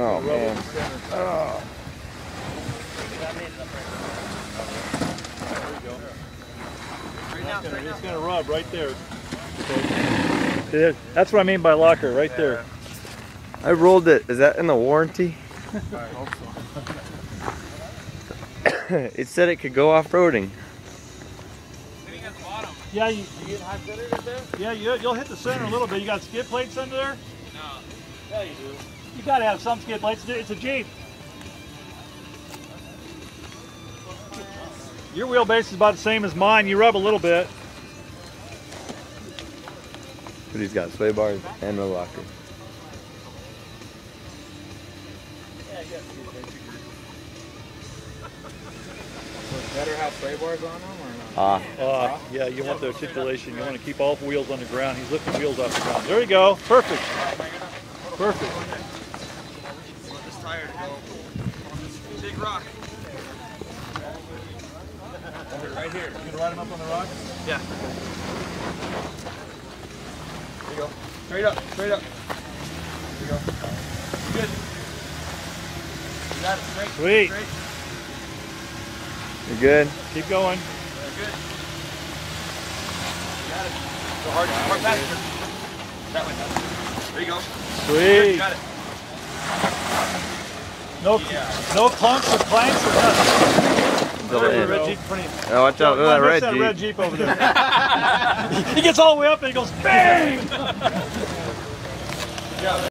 Oh man. Oh. It's gonna, it's gonna rub right there. Okay. That's what I mean by locker, right there. I rolled it. Is that in the warranty? I hope so. it said it could go off-roading. Yeah, you, yeah, you, you'll hit the center a little bit. You got skid plates under there? No. Yeah, you do. You gotta have some skid plates. It's a Jeep. Your wheelbase is about the same as mine. You rub a little bit. But he's got sway bars and a locker. Better have sway bars on them or not? Ah. Uh, yeah, you want the articulation. You want to keep all wheels on the ground. He's lifting wheels off the ground. There you go. Perfect. Perfect. Want this tire go on this big rock. Right here. You gonna ride him up on the rock? Yeah. There you go. Straight up, straight up. There you go. Good. You got it straight. Sweet. Straight. You good? Keep going. Very good. You got it. Go hard, hard faster. That way. There you go. Good, Sweet. you got it. No, Yeah. no clunks or clanks or nothing. Until the There's a end. red Jeep in front. Oh, watch out. Look at that red that Jeep. red Jeep over there. he gets all the way up and he goes bang.